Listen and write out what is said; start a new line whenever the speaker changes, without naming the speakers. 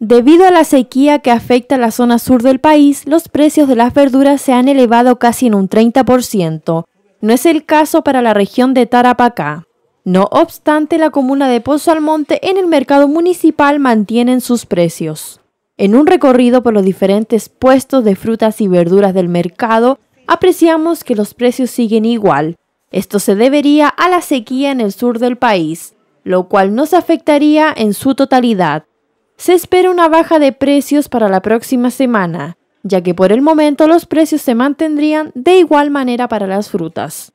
Debido a la sequía que afecta a la zona sur del país, los precios de las verduras se han elevado casi en un 30%. No es el caso para la región de Tarapacá. No obstante, la comuna de Pozo Almonte en el mercado municipal mantienen sus precios. En un recorrido por los diferentes puestos de frutas y verduras del mercado, apreciamos que los precios siguen igual. Esto se debería a la sequía en el sur del país, lo cual nos afectaría en su totalidad. Se espera una baja de precios para la próxima semana, ya que por el momento los precios se mantendrían de igual manera para las frutas.